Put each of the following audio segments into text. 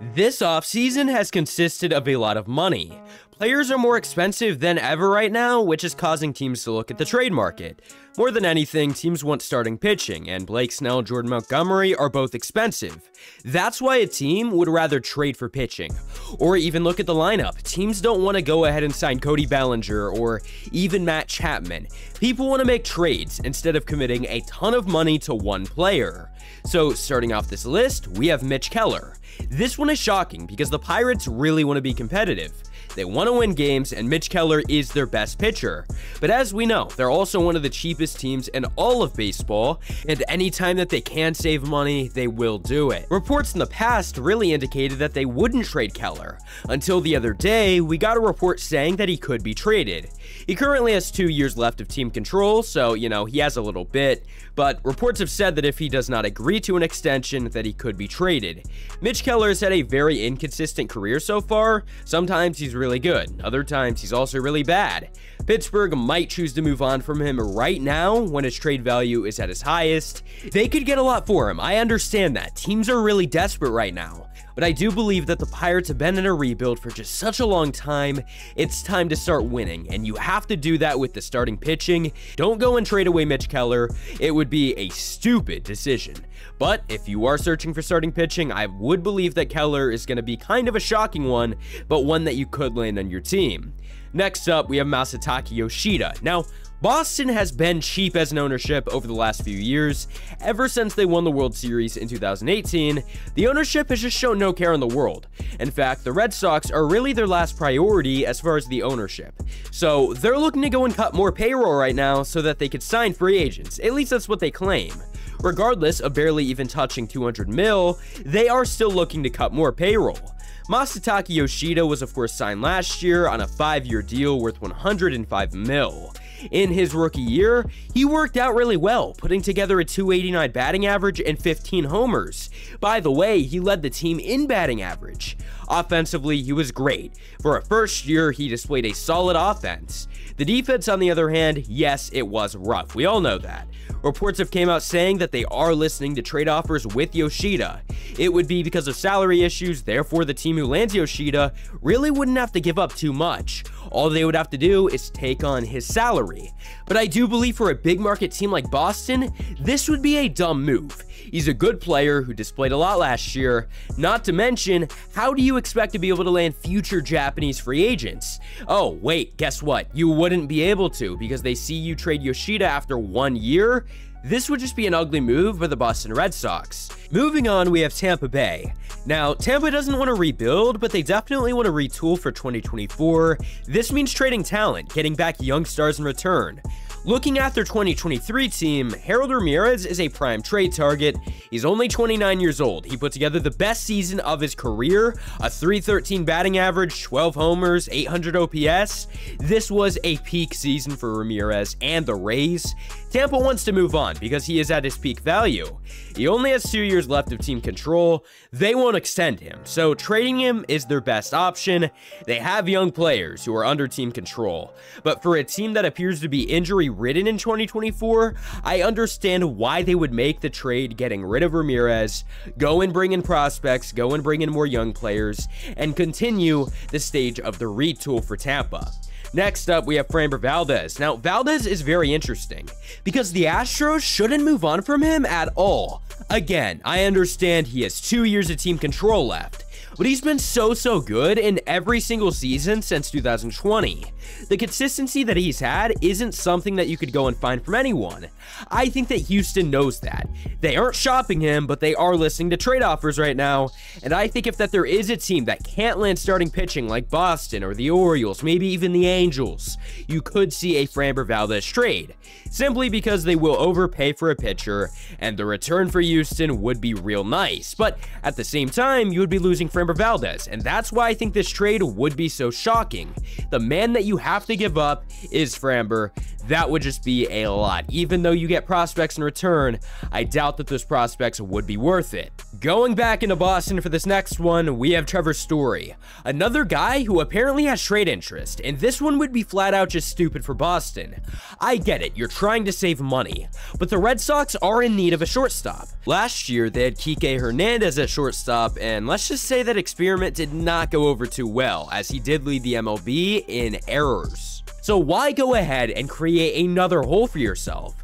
This offseason has consisted of a lot of money. Players are more expensive than ever right now, which is causing teams to look at the trade market. More than anything, teams want starting pitching, and Blake Snell and Jordan Montgomery are both expensive. That's why a team would rather trade for pitching. Or even look at the lineup. Teams don't want to go ahead and sign Cody Bellinger or even Matt Chapman. People want to make trades instead of committing a ton of money to one player. So, starting off this list, we have Mitch Keller. This one is shocking because the Pirates really want to be competitive. They want to win games, and Mitch Keller is their best pitcher. But as we know, they're also one of the cheapest teams in all of baseball, and anytime that they can save money, they will do it. Reports in the past really indicated that they wouldn't trade Keller. Until the other day, we got a report saying that he could be traded. He currently has two years left of team control, so, you know, he has a little bit, but reports have said that if he does not agree to an extension, that he could be traded. Mitch Keller has had a very inconsistent career so far. Sometimes he's really good, other times he's also really bad. Pittsburgh might choose to move on from him right now when his trade value is at his highest. They could get a lot for him. I understand that. Teams are really desperate right now but I do believe that the Pirates have been in a rebuild for just such a long time. It's time to start winning, and you have to do that with the starting pitching. Don't go and trade away Mitch Keller. It would be a stupid decision. But if you are searching for starting pitching, I would believe that Keller is going to be kind of a shocking one, but one that you could land on your team. Next up, we have Masataka Yoshida. Now, Boston has been cheap as an ownership over the last few years. Ever since they won the World Series in 2018, the ownership has just shown no care in the world. In fact, the Red Sox are really their last priority as far as the ownership. So they're looking to go and cut more payroll right now so that they could sign free agents. At least that's what they claim. Regardless of barely even touching 200 mil, they are still looking to cut more payroll. Masataka Yoshida was of course signed last year on a 5-year deal worth 105 mil. In his rookie year, he worked out really well, putting together a 289 batting average and 15 homers. By the way, he led the team in batting average. Offensively, he was great. For a first year, he displayed a solid offense. The defense, on the other hand, yes, it was rough. We all know that. Reports have came out saying that they are listening to trade offers with Yoshida. It would be because of salary issues, therefore the team who lands Yoshida really wouldn't have to give up too much. All they would have to do is take on his salary. But I do believe for a big market team like Boston, this would be a dumb move. He's a good player who displayed a lot last year. Not to mention, how do you expect to be able to land future Japanese free agents? Oh, wait, guess what? You wouldn't be able to because they see you trade Yoshida after one year. This would just be an ugly move for the Boston Red Sox. Moving on, we have Tampa Bay. Now, Tampa doesn't want to rebuild, but they definitely want to retool for 2024. This means trading talent, getting back young stars in return. Looking at their 2023 team, Harold Ramirez is a prime trade target. He's only 29 years old. He put together the best season of his career, a 313 batting average, 12 homers, 800 OPS. This was a peak season for Ramirez and the Rays. Tampa wants to move on because he is at his peak value. He only has two years left of team control. They won't extend him, so trading him is their best option. They have young players who are under team control, but for a team that appears to be injury ridden in 2024, I understand why they would make the trade getting rid of Ramirez, go and bring in prospects, go and bring in more young players, and continue the stage of the retool for Tampa. Next up, we have Framber Valdez. Now, Valdez is very interesting because the Astros shouldn't move on from him at all. Again, I understand he has two years of team control left, but he's been so, so good in every single season since 2020. The consistency that he's had isn't something that you could go and find from anyone. I think that Houston knows that. They aren't shopping him, but they are listening to trade offers right now, and I think if that there is a team that can't land starting pitching like Boston or the Orioles, maybe even the Angels, you could see a Framber Valdez trade, simply because they will overpay for a pitcher, and the return for Houston would be real nice, but at the same time, you would be losing Framber Valdez, and that's why I think this trade would be so shocking. The man that you have to give up is Framber. That would just be a lot. Even though you get prospects in return, I doubt that those prospects would be worth it. Going back into Boston for this next one, we have Trevor Story, another guy who apparently has trade interest, and this one would be flat out just stupid for Boston. I get it, you're trying to save money, but the Red Sox are in need of a shortstop. Last year, they had Kike Hernandez at shortstop, and let's just say that experiment did not go over too well, as he did lead the MLB in errors. So why go ahead and create another hole for yourself?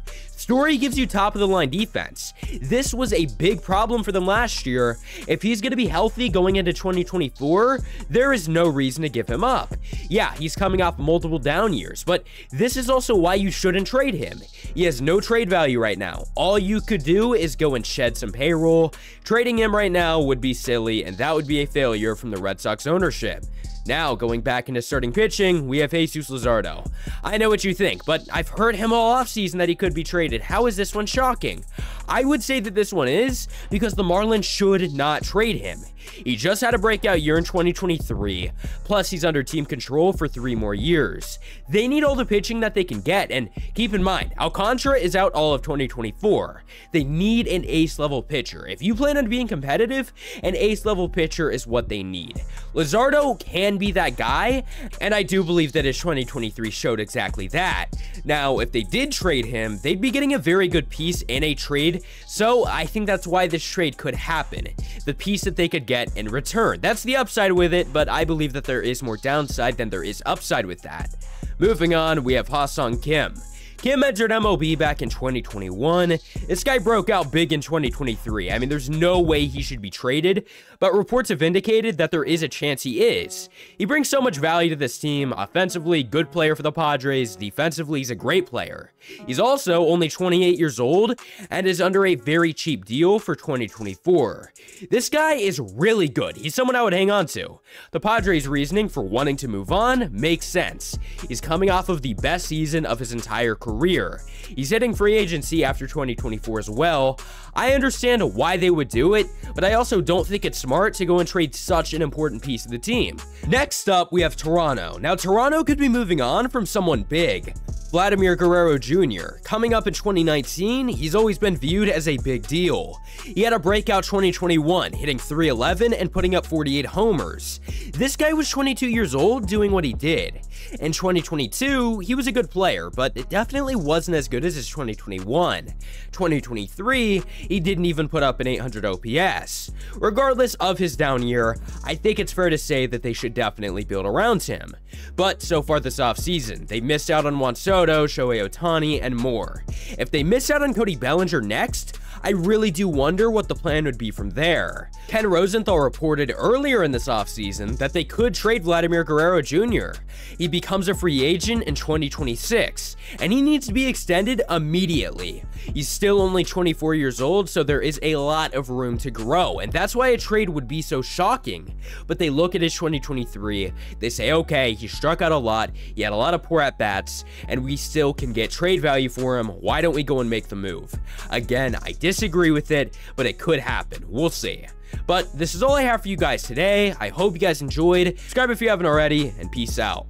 Story gives you top of the line defense. This was a big problem for them last year. If he's going to be healthy going into 2024, there is no reason to give him up. Yeah, he's coming off multiple down years, but this is also why you shouldn't trade him. He has no trade value right now. All you could do is go and shed some payroll. Trading him right now would be silly, and that would be a failure from the Red Sox ownership. Now, going back into starting pitching, we have Jesus Luzardo. I know what you think, but I've heard him all offseason that he could be traded. How is this one shocking? I would say that this one is because the Marlins should not trade him. He just had a breakout year in 2023, plus he's under team control for three more years. They need all the pitching that they can get, and keep in mind, Alcantara is out all of 2024. They need an ace level pitcher. If you plan on being competitive, an ace level pitcher is what they need. Luzardo can be that guy, and I do believe that his 2023 showed exactly that. Now, if they did trade him, they'd be getting a very good piece in a trade, so I think that's why this trade could happen. The piece that they could get in return. That's the upside with it, but I believe that there is more downside than there is upside with that. Moving on, we have Ha-Seong Kim. Kim entered MLB back in 2021. This guy broke out big in 2023. I mean, there's no way he should be traded, but reports have indicated that there is a chance he is. He brings so much value to this team. Offensively, good player for the Padres. Defensively, he's a great player. He's also only 28 years old and is under a very cheap deal for 2024. This guy is really good. He's someone I would hang on to. The Padres' reasoning for wanting to move on makes sense. He's coming off of the best season of his entire career career. He's hitting free agency after 2024 as well. I understand why they would do it, but I also don't think it's smart to go and trade such an important piece of the team. Next up, we have Toronto. Now, Toronto could be moving on from someone big. Vladimir Guerrero Jr. Coming up in 2019, he's always been viewed as a big deal. He had a breakout 2021, hitting 311 and putting up 48 homers. This guy was 22 years old doing what he did. In 2022, he was a good player, but it definitely wasn't as good as his 2021. 2023, he didn't even put up an 800 OPS. Regardless of his down year, I think it's fair to say that they should definitely build around him. But so far this offseason, they missed out on Juan Soto, Shohei Ohtani, and more. If they miss out on Cody Bellinger next, I really do wonder what the plan would be from there. Ken Rosenthal reported earlier in this offseason that they could trade Vladimir Guerrero Jr. He becomes a free agent in 2026, and he needs to be extended immediately. He's still only 24 years old, so there is a lot of room to grow, and that's why a trade would be so shocking. But they look at his 2023, they say, okay, he struck out a lot, he had a lot of poor at-bats, and we still can get trade value for him, why don't we go and make the move? Again, I did disagree with it, but it could happen. We'll see. But this is all I have for you guys today. I hope you guys enjoyed. Subscribe if you haven't already, and peace out.